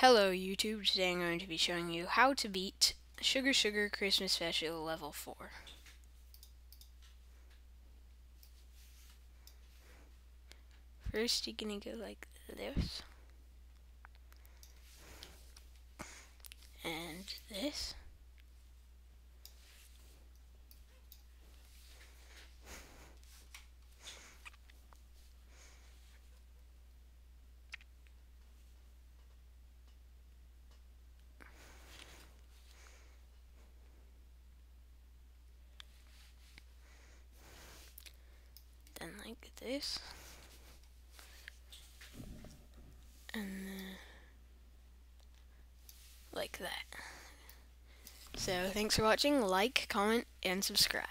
Hello YouTube, today I'm going to be showing you how to beat Sugar Sugar Christmas Special Level 4. First you're gonna go like this. And this. then like this. And like that. So thanks for watching. Like comment and subscribe